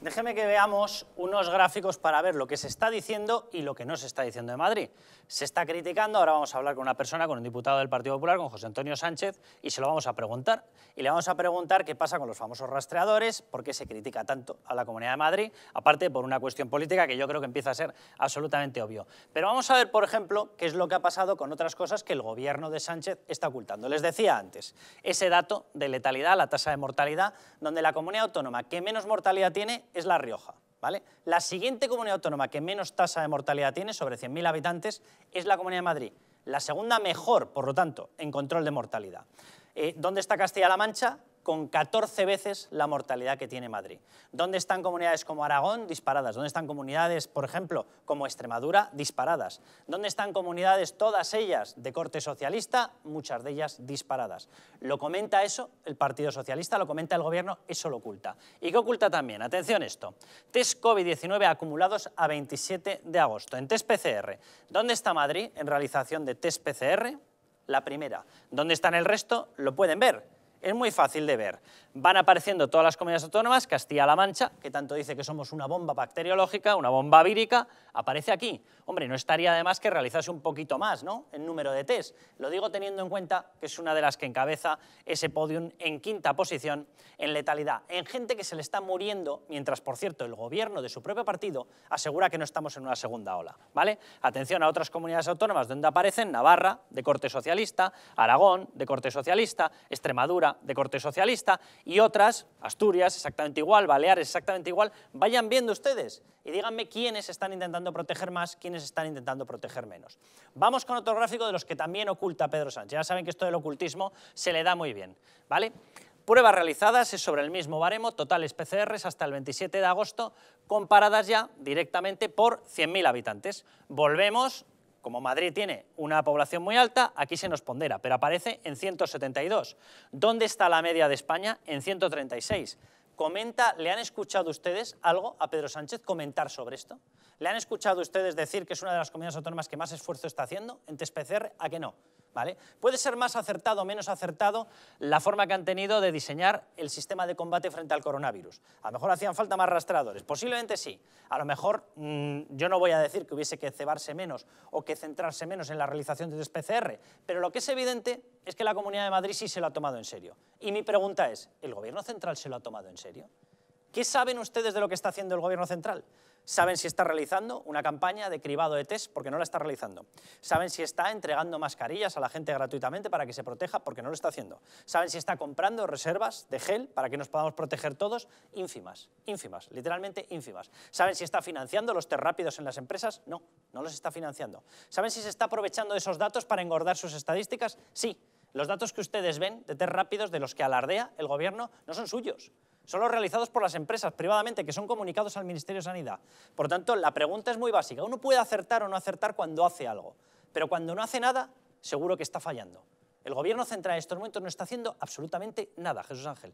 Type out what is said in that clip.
Déjeme que veamos unos gráficos para ver lo que se está diciendo y lo que no se está diciendo de Madrid. Se está criticando, ahora vamos a hablar con una persona, con un diputado del Partido Popular, con José Antonio Sánchez, y se lo vamos a preguntar. Y le vamos a preguntar qué pasa con los famosos rastreadores, por qué se critica tanto a la Comunidad de Madrid, aparte por una cuestión política que yo creo que empieza a ser absolutamente obvio. Pero vamos a ver, por ejemplo, qué es lo que ha pasado con otras cosas que el gobierno de Sánchez está ocultando. Les decía antes, ese dato de letalidad, la tasa de mortalidad, donde la comunidad autónoma que menos mortalidad tiene es La Rioja. ¿Vale? La siguiente comunidad autónoma que menos tasa de mortalidad tiene, sobre 100.000 habitantes, es la Comunidad de Madrid. La segunda mejor, por lo tanto, en control de mortalidad. Eh, ¿Dónde está Castilla-La Mancha? Con 14 veces la mortalidad que tiene Madrid. ¿Dónde están comunidades como Aragón? Disparadas. ¿Dónde están comunidades, por ejemplo, como Extremadura? Disparadas. ¿Dónde están comunidades, todas ellas de corte socialista? Muchas de ellas disparadas. ¿Lo comenta eso el Partido Socialista? ¿Lo comenta el Gobierno? Eso lo oculta. ¿Y qué oculta también? Atención esto. Test COVID-19 acumulados a 27 de agosto. En test PCR. ¿Dónde está Madrid en realización de test PCR? La primera. ¿Dónde están el resto? Lo pueden ver es muy fácil de ver. Van apareciendo todas las comunidades autónomas, Castilla-La Mancha, que tanto dice que somos una bomba bacteriológica, una bomba vírica, aparece aquí. Hombre, no estaría de más que realizase un poquito más, ¿no?, en número de test. Lo digo teniendo en cuenta que es una de las que encabeza ese podium en quinta posición en letalidad, en gente que se le está muriendo, mientras, por cierto, el gobierno de su propio partido asegura que no estamos en una segunda ola, ¿vale? Atención a otras comunidades autónomas donde aparecen Navarra, de corte socialista, Aragón, de corte socialista, Extremadura, de corte socialista, y otras, Asturias, exactamente igual, Baleares, exactamente igual, vayan viendo ustedes y díganme quiénes están intentando proteger más, quiénes están intentando proteger menos. Vamos con otro gráfico de los que también oculta Pedro Sánchez. Ya saben que esto del ocultismo se le da muy bien, ¿vale? Pruebas realizadas es sobre el mismo baremo, totales PCRs hasta el 27 de agosto, comparadas ya directamente por 100.000 habitantes. Volvemos como Madrid tiene una población muy alta, aquí se nos pondera, pero aparece en 172. ¿Dónde está la media de España? En 136. Comenta, ¿Le han escuchado ustedes algo a Pedro Sánchez comentar sobre esto? ¿Le han escuchado ustedes decir que es una de las comunidades autónomas que más esfuerzo está haciendo en test PCR? ¿A que no? ¿Vale? Puede ser más acertado o menos acertado la forma que han tenido de diseñar el sistema de combate frente al coronavirus. A lo mejor hacían falta más rastreadores, posiblemente sí. A lo mejor mm, yo no voy a decir que hubiese que cebarse menos o que centrarse menos en la realización de PCR, pero lo que es evidente es que la Comunidad de Madrid sí se lo ha tomado en serio. Y mi pregunta es, ¿el Gobierno central se lo ha tomado en serio? ¿Qué saben ustedes de lo que está haciendo el Gobierno central? Saben si está realizando una campaña de cribado de test porque no la está realizando. Saben si está entregando mascarillas a la gente gratuitamente para que se proteja porque no lo está haciendo. Saben si está comprando reservas de gel para que nos podamos proteger todos. Ínfimas, ínfimas, literalmente ínfimas. Saben si está financiando los test rápidos en las empresas. No, no los está financiando. Saben si se está aprovechando de esos datos para engordar sus estadísticas. Sí, los datos que ustedes ven de test rápidos de los que alardea el gobierno no son suyos son los realizados por las empresas privadamente, que son comunicados al Ministerio de Sanidad. Por tanto, la pregunta es muy básica. Uno puede acertar o no acertar cuando hace algo, pero cuando no hace nada, seguro que está fallando. El gobierno central en estos momentos no está haciendo absolutamente nada, Jesús Ángel.